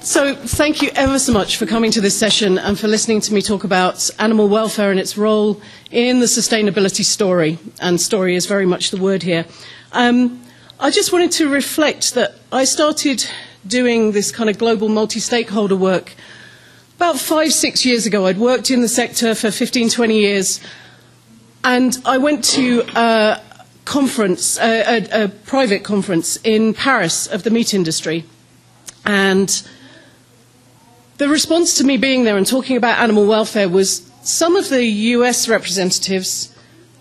So, thank you ever so much for coming to this session and for listening to me talk about animal welfare and its role in the sustainability story. And story is very much the word here. Um, I just wanted to reflect that I started doing this kind of global multi stakeholder work about five, six years ago. I'd worked in the sector for 15, 20 years, and I went to a conference, a, a, private conference in Paris of the meat industry. And the response to me being there and talking about animal welfare was some of the US representatives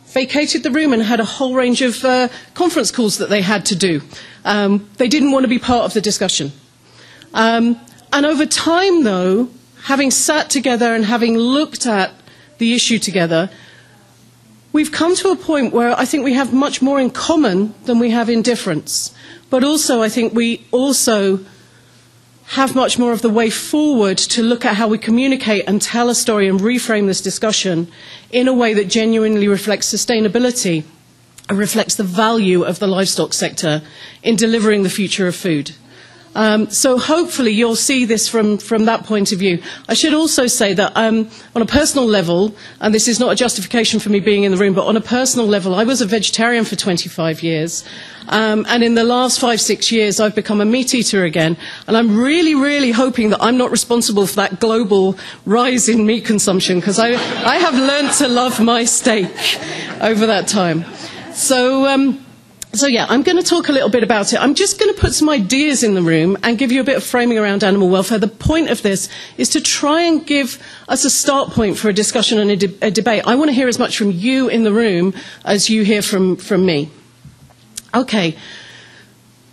vacated the room and had a whole range of uh, conference calls that they had to do. Um, they didn't want to be part of the discussion. Um, and over time, though, having sat together and having looked at the issue together, we've come to a point where I think we have much more in common than we have in difference. But also, I think we also have much more of the way forward to look at how we communicate and tell a story and reframe this discussion in a way that genuinely reflects sustainability and reflects the value of the livestock sector in delivering the future of food. Um, so hopefully you'll see this from, from that point of view. I should also say that um, on a personal level, and this is not a justification for me being in the room, but on a personal level, I was a vegetarian for 25 years. Um, and in the last five, six years, I've become a meat eater again. And I'm really, really hoping that I'm not responsible for that global rise in meat consumption, because I, I have learned to love my steak over that time. So, um, so yeah, I'm going to talk a little bit about it. I'm just going to put some ideas in the room and give you a bit of framing around animal welfare. The point of this is to try and give us a start point for a discussion and a, de- a debate. I want to hear as much from you in the room as you hear from, from me. Okay.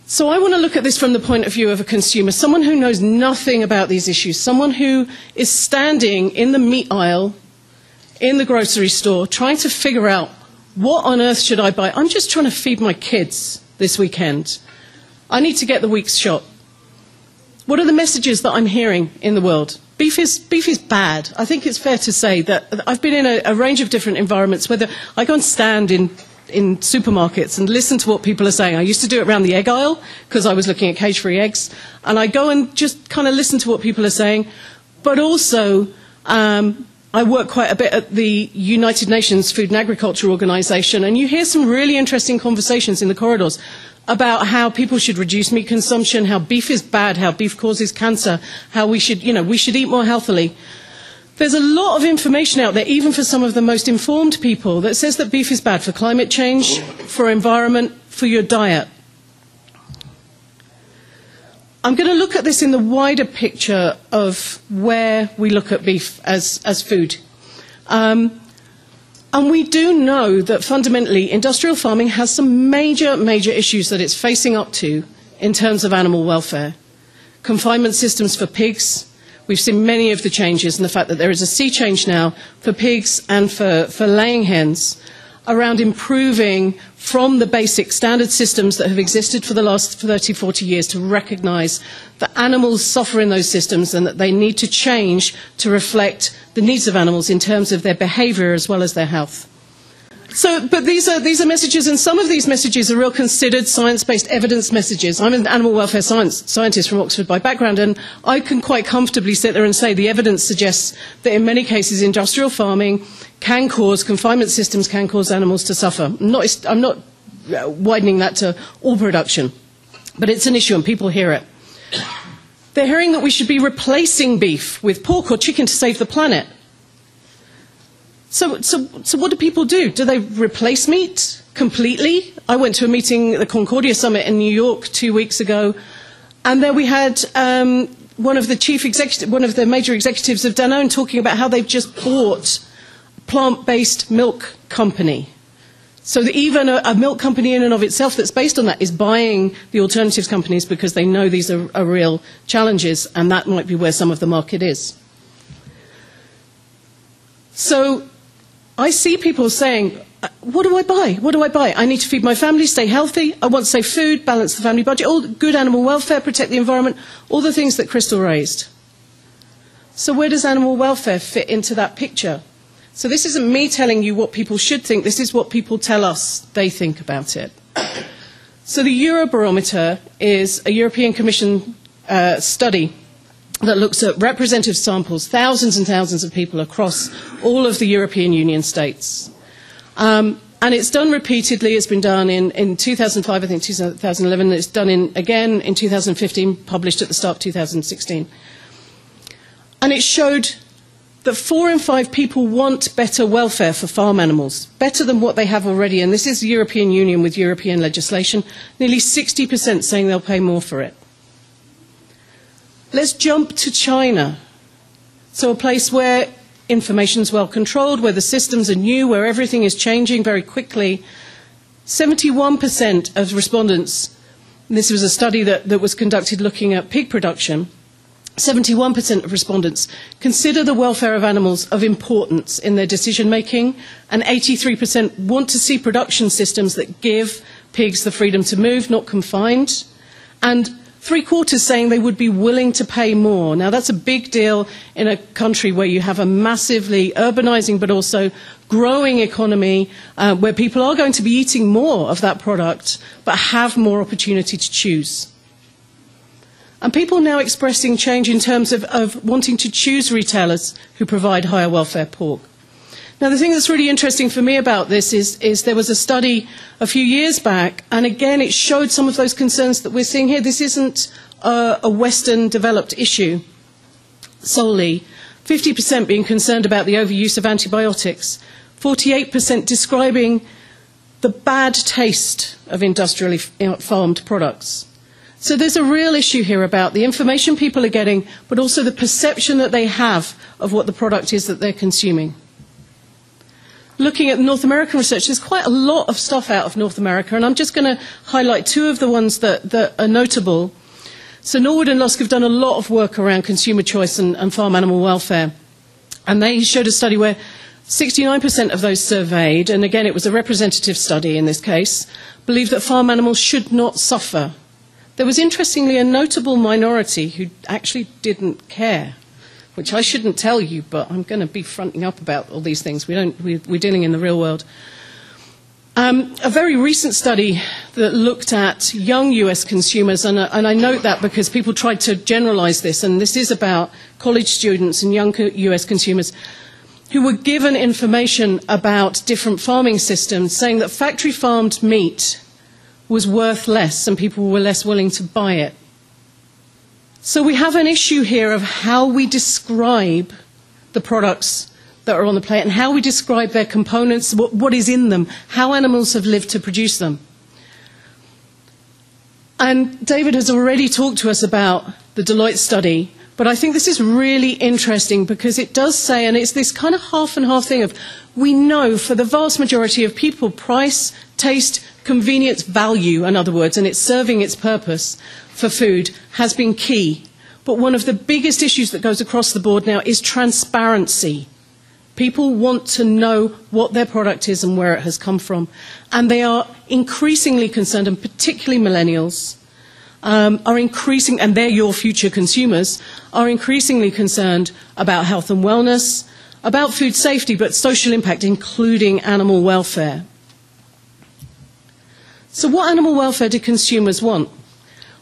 So I want to look at this from the point of view of a consumer, someone who knows nothing about these issues, someone who is standing in the meat aisle in the grocery store trying to figure out what on earth should I buy? I'm just trying to feed my kids this weekend. I need to get the week's shot. What are the messages that I'm hearing in the world? Beef is, beef is bad. I think it's fair to say that I've been in a, a range of different environments, whether I go and stand in, in supermarkets and listen to what people are saying. I used to do it around the egg aisle because I was looking at cage free eggs. And I go and just kind of listen to what people are saying, but also um, I work quite a bit at the United Nations Food and Agriculture Organization, and you hear some really interesting conversations in the corridors about how people should reduce meat consumption, how beef is bad, how beef causes cancer, how we should, you know, we should eat more healthily. There's a lot of information out there, even for some of the most informed people, that says that beef is bad for climate change, for environment, for your diet. I'm going to look at this in the wider picture of where we look at beef as, as food. Um, and we do know that fundamentally industrial farming has some major, major issues that it's facing up to in terms of animal welfare. Confinement systems for pigs. We've seen many of the changes and the fact that there is a sea change now for pigs and for, for laying hens around improving from the basic standard systems that have existed for the last 30, 40 years to recognise that animals suffer in those systems and that they need to change to reflect the needs of animals in terms of their behaviour as well as their health. So, but these are, these are messages, and some of these messages are real considered science-based evidence messages. I'm an animal welfare science, scientist from Oxford by background, and I can quite comfortably sit there and say the evidence suggests that in many cases industrial farming can cause, confinement systems can cause animals to suffer. I'm not, I'm not uh, widening that to all production, but it's an issue and people hear it. They're hearing that we should be replacing beef with pork or chicken to save the planet. So, so, so what do people do? Do they replace meat completely? I went to a meeting at the Concordia Summit in New York two weeks ago, and there we had um, one of the chief executive, one of the major executives of Danone talking about how they've just bought a plant-based milk company. So even a, a milk company in and of itself that's based on that is buying the alternatives companies because they know these are, are real challenges, and that might be where some of the market is. So I see people saying, what do I buy? What do I buy? I need to feed my family, stay healthy. I want safe food, balance the family budget, all good animal welfare, protect the environment, all the things that Crystal raised. So where does animal welfare fit into that picture? So this isn't me telling you what people should think. This is what people tell us they think about it. So the Eurobarometer is a European Commission uh, study that looks at representative samples, thousands and thousands of people across all of the European Union states. Um, and it's done repeatedly. It's been done in, in 2005, I think 2011. and It's done in, again in 2015, published at the start of 2016. And it showed that four in five people want better welfare for farm animals, better than what they have already. And this is the European Union with European legislation. Nearly 60% saying they'll pay more for it. Let's jump to China. So, a place where information is well controlled, where the systems are new, where everything is changing very quickly. 71% of respondents, this was a study that, that was conducted looking at pig production, 71% of respondents consider the welfare of animals of importance in their decision making, and 83% want to see production systems that give pigs the freedom to move, not confined. And three quarters saying they would be willing to pay more. Now, that's a big deal in a country where you have a massively urbanizing but also growing economy uh, where people are going to be eating more of that product but have more opportunity to choose. And people now expressing change in terms of, of wanting to choose retailers who provide higher welfare pork. Now, the thing that's really interesting for me about this is, is there was a study a few years back, and again, it showed some of those concerns that we're seeing here. This isn't a, a Western developed issue solely. 50% being concerned about the overuse of antibiotics, 48% describing the bad taste of industrially farmed products. So there's a real issue here about the information people are getting, but also the perception that they have of what the product is that they're consuming looking at North American research, there's quite a lot of stuff out of North America, and I'm just going to highlight two of the ones that, that are notable. So Norwood and Lusk have done a lot of work around consumer choice and, and farm animal welfare. And they showed a study where 69% of those surveyed, and again it was a representative study in this case, believed that farm animals should not suffer. There was interestingly a notable minority who actually didn't care which I shouldn't tell you, but I'm going to be fronting up about all these things. We don't, we, we're dealing in the real world. Um, a very recent study that looked at young US consumers, and, and I note that because people tried to generalize this, and this is about college students and young US consumers who were given information about different farming systems, saying that factory farmed meat was worth less and people were less willing to buy it. So we have an issue here of how we describe the products that are on the plate and how we describe their components, what, what is in them, how animals have lived to produce them. And David has already talked to us about the Deloitte study, but I think this is really interesting because it does say, and it's this kind of half and half thing of we know for the vast majority of people, price, taste, convenience, value, in other words, and it's serving its purpose for food has been key. But one of the biggest issues that goes across the board now is transparency. People want to know what their product is and where it has come from. And they are increasingly concerned, and particularly millennials, um, are increasing, and they're your future consumers, are increasingly concerned about health and wellness, about food safety, but social impact, including animal welfare. So, what animal welfare do consumers want?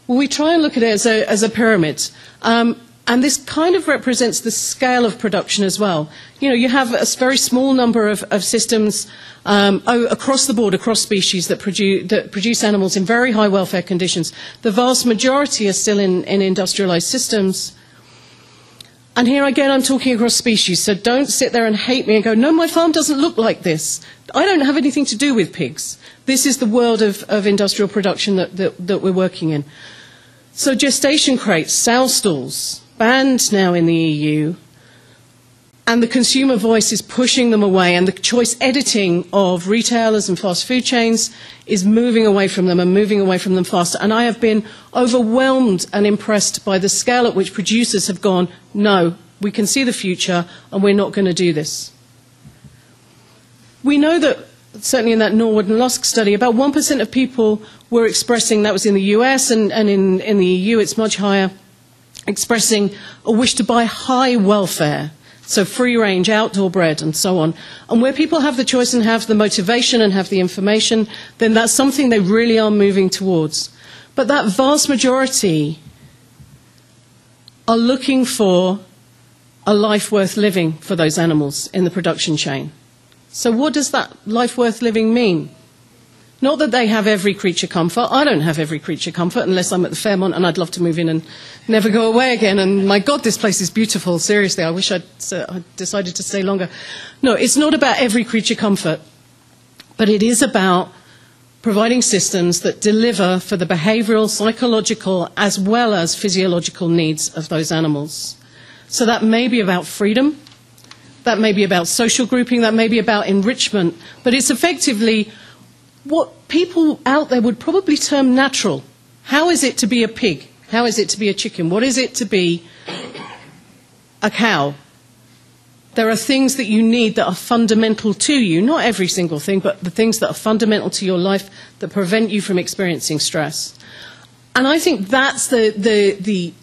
Well, we try and look at it as a, as a pyramid. Um, and this kind of represents the scale of production as well. You know, you have a very small number of, of systems um, across the board, across species, that produce, that produce animals in very high welfare conditions. The vast majority are still in, in industrialized systems. And here again, I'm talking across species, so don't sit there and hate me and go, no, my farm doesn't look like this. I don't have anything to do with pigs. This is the world of, of industrial production that, that, that we're working in. So gestation crates, sow stalls, banned now in the EU, and the consumer voice is pushing them away, and the choice editing of retailers and fast food chains is moving away from them and moving away from them faster. And I have been overwhelmed and impressed by the scale at which producers have gone, no, we can see the future, and we're not going to do this. We know that certainly in that Norwood and Lusk study, about 1% of people were expressing, that was in the US, and, and in, in the EU it's much higher, expressing a wish to buy high welfare So free range, outdoor bred, and so on. And where people have the choice and have the motivation and have the information, then that's something they really are moving towards. But that vast majority are looking for a life worth living for those animals in the production chain. So, what does that life worth living mean? Not that they have every creature comfort. I don't have every creature comfort unless I'm at the Fairmont and I'd love to move in and never go away again. And my God, this place is beautiful. Seriously, I wish I'd, uh, I'd decided to stay longer. No, it's not about every creature comfort, but it is about providing systems that deliver for the behavioral, psychological, as well as physiological needs of those animals. So that may be about freedom, that may be about social grouping, that may be about enrichment, but it's effectively what people out there would probably term natural. How is it to be a pig? How is it to be a chicken? What is it to be a cow? There are things that you need that are fundamental to you, not every single thing, but the things that are fundamental to your life that prevent you from experiencing stress. And I think that's the, the, the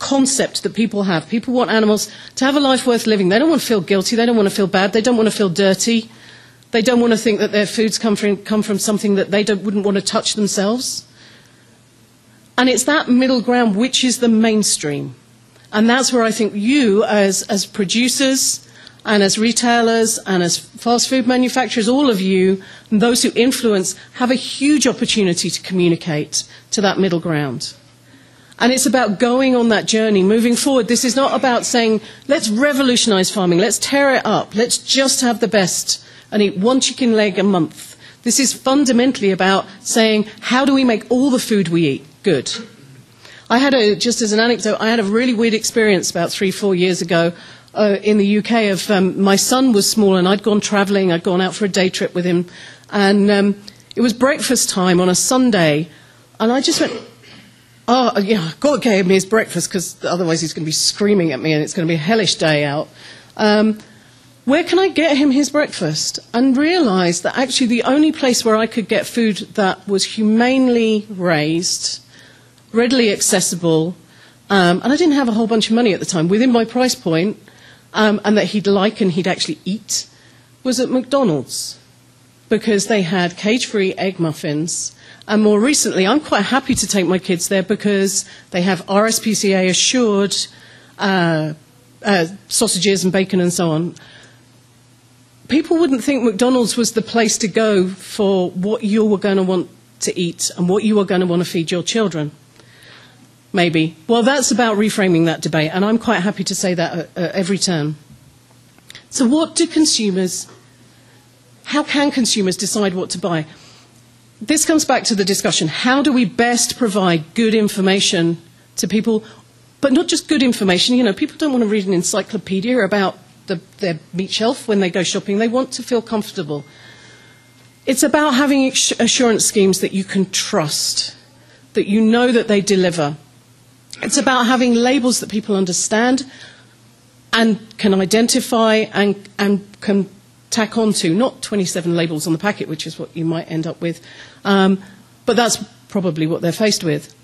concept that people have. People want animals to have a life worth living. They don't want to feel guilty. They don't want to feel bad. They don't want to feel dirty. They don't want to think that their foods come from, come from something that they wouldn't want to touch themselves. And it's that middle ground which is the mainstream. And that's where I think you, as, as producers and as retailers and as fast food manufacturers, all of you, and those who influence, have a huge opportunity to communicate to that middle ground. And it's about going on that journey, moving forward. This is not about saying, let's revolutionize farming, let's tear it up, let's just have the best and eat one chicken leg a month. This is fundamentally about saying, how do we make all the food we eat good? I had a, just as an anecdote, I had a really weird experience about three, four years ago uh, in the UK of um, my son was small and I'd gone travelling, I'd gone out for a day trip with him, and um, it was breakfast time on a Sunday, and I just went, oh, yeah, God gave me his breakfast because otherwise he's going to be screaming at me and it's going to be a hellish day out. Um, where can I get him his breakfast? And realised that actually the only place where I could get food that was humanely raised, readily accessible, um, and I didn't have a whole bunch of money at the time, within my price point, um, and that he'd like and he'd actually eat, was at McDonald's. Because they had cage free egg muffins. And more recently, I'm quite happy to take my kids there because they have RSPCA assured uh, uh, sausages and bacon and so on people wouldn't think McDonald's was the place to go for what you were going to want to eat and what you were going to want to feed your children. Maybe. Well, that's about reframing that debate, and I'm quite happy to say that at, at every turn. So, what do consumers, how can consumers decide what to buy? This comes back to the discussion how do we best provide good information to people, but not just good information? You know, people don't want to read an encyclopedia about the, their meat shelf when they go shopping. They want to feel comfortable. It's about having assurance schemes that you can trust, that you know that they deliver. It's about having labels that people understand and can identify and, and can tack onto, not 27 labels on the packet, which is what you might end up with, um, but that's probably what they're faced with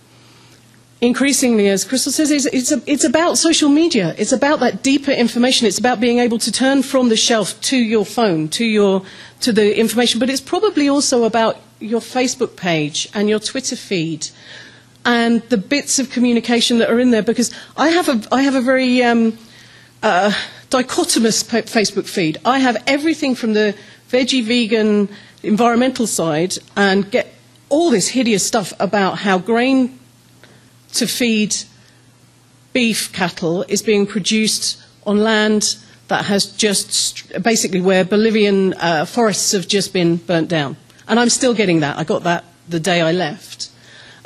increasingly, as Crystal says, it's, it's, a, it's, about social media. It's about that deeper information. It's about being able to turn from the shelf to your phone, to, your, to the information. But it's probably also about your Facebook page and your Twitter feed and the bits of communication that are in there. Because I have a, I have a very um, uh, dichotomous Facebook feed. I have everything from the veggie, vegan, environmental side and get all this hideous stuff about how grain to feed beef cattle is being produced on land that has just basically where Bolivian uh, forests have just been burnt down. And I'm still getting that. I got that the day I left.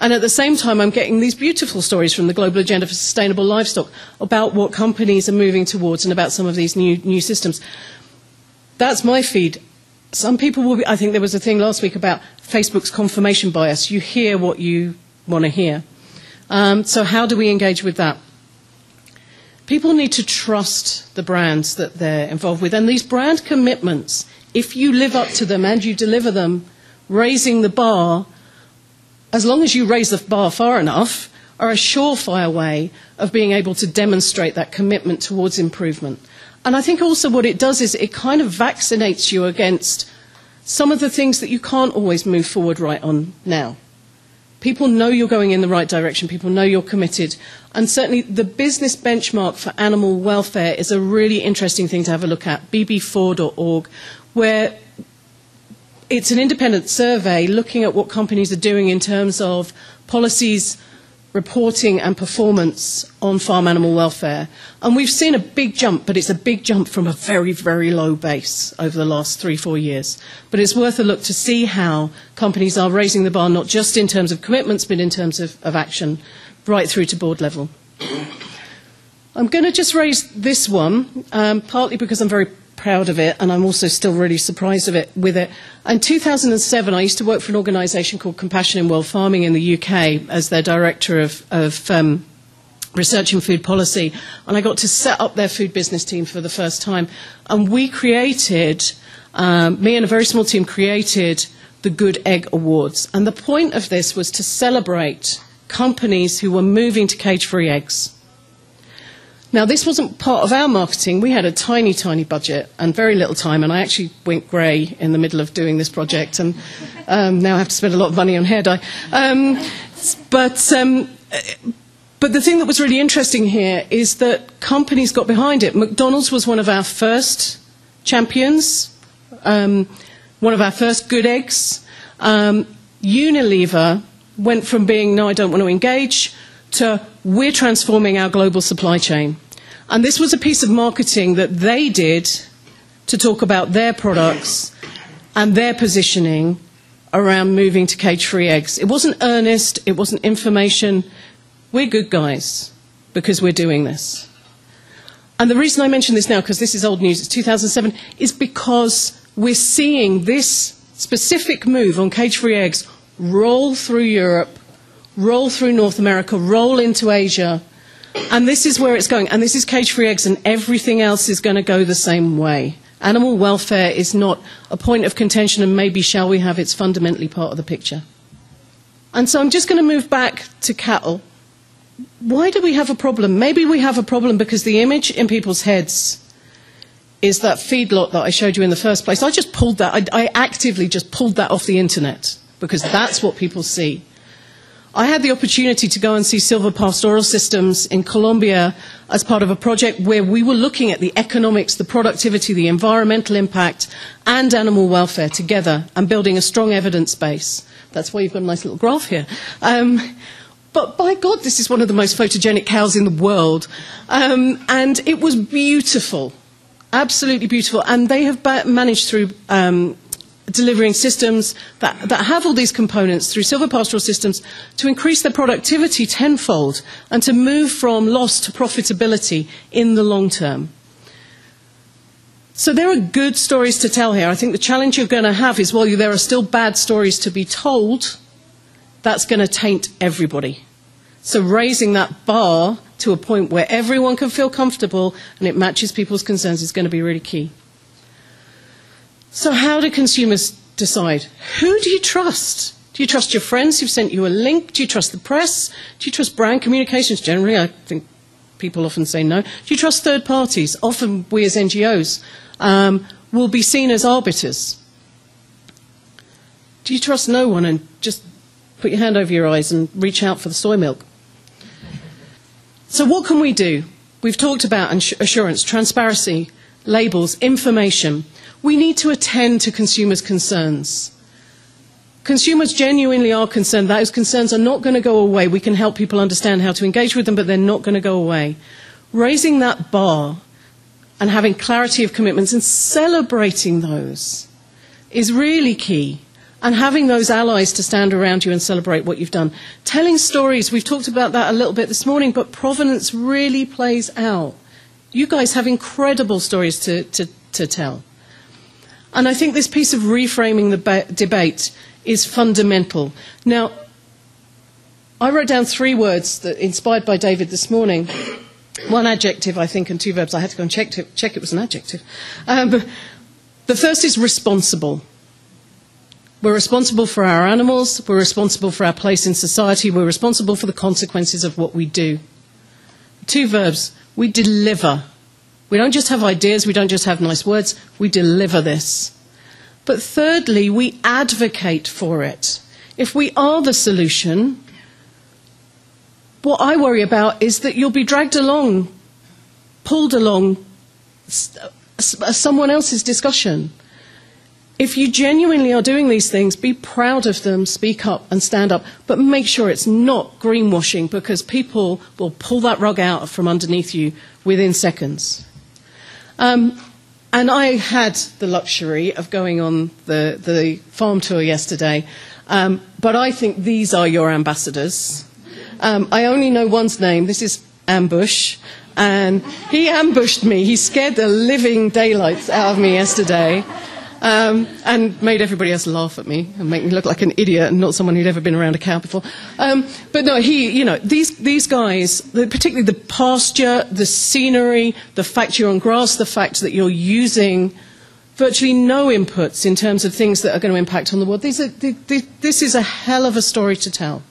And at the same time, I'm getting these beautiful stories from the Global Agenda for Sustainable Livestock about what companies are moving towards and about some of these new, new systems. That's my feed. Some people will be, I think there was a thing last week about Facebook's confirmation bias. You hear what you want to hear. Um, so, how do we engage with that? People need to trust the brands that they're involved with. And these brand commitments, if you live up to them and you deliver them, raising the bar, as long as you raise the bar far enough, are a surefire way of being able to demonstrate that commitment towards improvement. And I think also what it does is it kind of vaccinates you against some of the things that you can't always move forward right on now. People know you're going in the right direction. People know you're committed. And certainly the business benchmark for animal welfare is a really interesting thing to have a look at, bb4.org, where it's an independent survey looking at what companies are doing in terms of policies, reporting and performance on farm animal welfare. And we've seen a big jump, but it's a big jump from a very, very low base over the last three, four years. But it's worth a look to see how companies are raising the bar, not just in terms of commitments, but in terms of, of action, right through to board level. I'm going to just raise this one, um, partly because I'm very proud of it, and I'm also still really surprised of it, with it. In 2007, I used to work for an organisation called Compassion in World Farming in the UK as their director of, of um, research in food policy, and I got to set up their food business team for the first time. And we created, um, me and a very small team created the Good Egg Awards. And the point of this was to celebrate companies who were moving to cage-free eggs. Now, this wasn't part of our marketing. We had a tiny, tiny budget and very little time, and I actually went grey in the middle of doing this project, and um, now I have to spend a lot of money on hair dye. Um, but, um, but the thing that was really interesting here is that companies got behind it. McDonald's was one of our first champions, um, one of our first good eggs. Um, Unilever went from being, no, I don't want to engage, to we're transforming our global supply chain. And this was a piece of marketing that they did to talk about their products and their positioning around moving to cage free eggs. It wasn't earnest, it wasn't information. We're good guys because we're doing this. And the reason I mention this now, because this is old news, it's 2007, is because we're seeing this specific move on cage free eggs roll through Europe roll through North America, roll into Asia. And this is where it's going. And this is cage free eggs, and everything else is going to go the same way. Animal welfare is not a point of contention, and maybe shall we have it's fundamentally part of the picture. And so I'm just going to move back to cattle. Why do we have a problem? Maybe we have a problem because the image in people's heads is that feedlot that I showed you in the first place. I just pulled that, I, I actively just pulled that off the internet because that's what people see. I had the opportunity to go and see silvopastoral Systems in Colombia as part of a project where we were looking at the economics, the productivity, the environmental impact, and animal welfare together and building a strong evidence base. That's why you've got a nice little graph here. Um, but by God, this is one of the most photogenic cows in the world. Um, and it was beautiful, absolutely beautiful. And they have managed through um, delivering systems that, that have all these components through silvopastoral systems to increase their productivity tenfold and to move from loss to profitability in the long term. So there are good stories to tell here. I think the challenge you're going to have is while there are still bad stories to be told, that's going to taint everybody. So raising that bar to a point where everyone can feel comfortable and it matches people's concerns is going to be really key. So, how do consumers decide? Who do you trust? Do you trust your friends who've sent you a link? Do you trust the press? Do you trust brand communications generally? I think people often say no. Do you trust third parties? Often we as NGOs um, will be seen as arbiters. Do you trust no one and just put your hand over your eyes and reach out for the soy milk? So, what can we do? We've talked about assurance, transparency, labels, information we need to attend to consumers' concerns. Consumers genuinely are concerned. Those concerns are not going to go away. We can help people understand how to engage with them, but they're not going to go away. Raising that bar and having clarity of commitments and celebrating those is really key. And having those allies to stand around you and celebrate what you've done. Telling stories, we've talked about that a little bit this morning, but provenance really plays out. You guys have incredible stories to, to, to tell. And I think this piece of reframing the ba- debate is fundamental. Now, I wrote down three words that inspired by David this morning. One adjective, I think, and two verbs. I had to go and check, to, check it was an adjective. Um, the first is responsible. We're responsible for our animals, we're responsible for our place in society, we're responsible for the consequences of what we do. Two verbs. We deliver We don't just have ideas, we don't just have nice words, we deliver this. But thirdly, we advocate for it. If we are the solution, what I worry about is that you'll be dragged along, pulled along someone else's discussion. If you genuinely are doing these things, be proud of them, speak up and stand up, but make sure it's not greenwashing because people will pull that rug out from underneath you within seconds. Um, and I had the luxury of going on the, the farm tour yesterday, um, but I think these are your ambassadors. Um, I only know one's name. This is Ambush. And he ambushed me. He scared the living daylights out of me yesterday um, and made everybody else laugh at me and make me look like an idiot and not someone who'd ever been around a cow before. Um, but no, he, you know, these, these guys, particularly the pasture, the scenery, the fact you're on grass, the fact that you're using virtually no inputs in terms of things that are going to impact on the world. These are, this is a hell of a story to tell.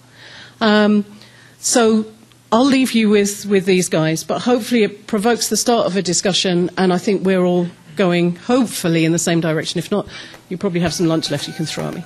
Um, so I'll leave you with, with these guys, but hopefully it provokes the start of a discussion, and I think we're all going, hopefully, in the same direction. If not, you probably have some lunch left you can throw at me.